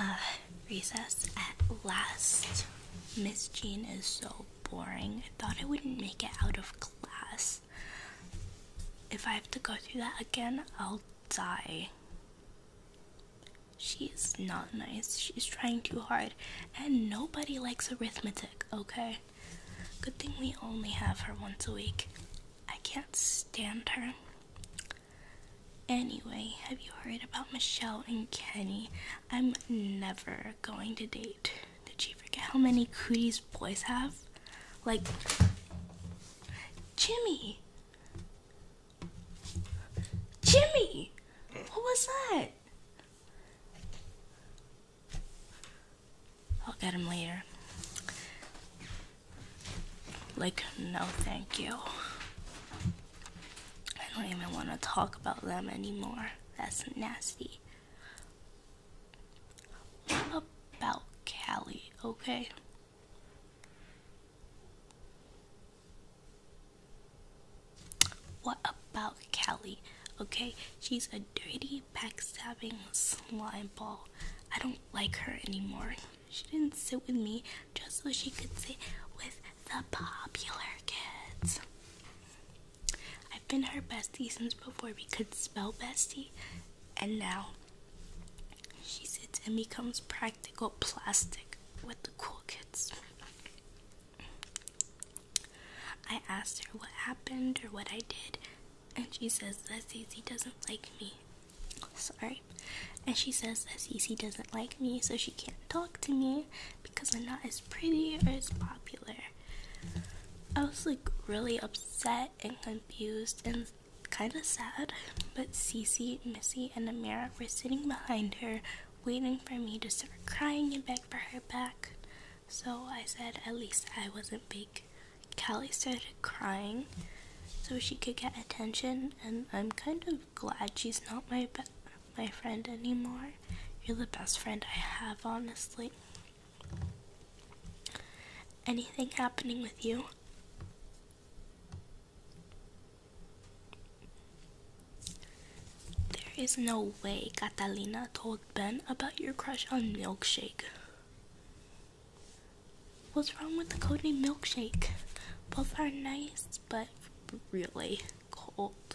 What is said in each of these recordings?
Uh, recess at last. Miss Jean is so boring. I thought I wouldn't make it out of class. If I have to go through that again, I'll die. She's not nice. She's trying too hard. And nobody likes arithmetic, okay? Good thing we only have her once a week. I can't stand her. Anyway, have you heard about Michelle and Kenny? I'm never going to date. Did she forget how many cooties boys have? Like, Jimmy! Jimmy! What was that? I'll get him later. Like, no, thank you. Want to talk about them anymore. That's nasty. What about Callie, okay? What about Callie? Okay, she's a dirty, backstabbing slime ball. I don't like her anymore. She didn't sit with me just so she could sit with the popular kids. I've been since before we could spell bestie, and now she sits and becomes practical plastic with the cool kids. I asked her what happened or what I did, and she says that Cece doesn't like me. Sorry. And she says that Cece doesn't like me, so she can't talk to me because I'm not as pretty or as popular. I was like really upset and confused and kind of sad, but Cece, Missy, and Amira were sitting behind her waiting for me to start crying and beg for her back. So I said at least I wasn't big. Callie started crying so she could get attention, and I'm kind of glad she's not my my friend anymore. You're the best friend I have, honestly. Anything happening with you? Is no way Catalina told Ben about your crush on Milkshake. What's wrong with the codename Milkshake? Both are nice, but really cold.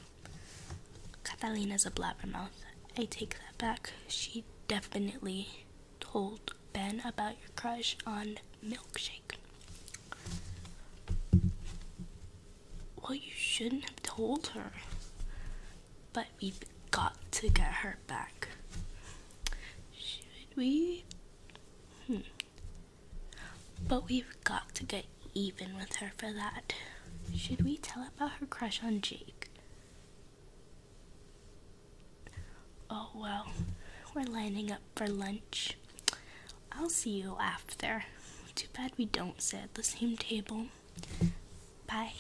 Catalina's a blabbermouth. I take that back. She definitely told Ben about your crush on Milkshake. Well, you shouldn't have told her. But we've got to get her back. Should we? Hmm. But we've got to get even with her for that. Should we tell about her crush on Jake? Oh well, we're lining up for lunch. I'll see you after. Too bad we don't sit at the same table. Bye.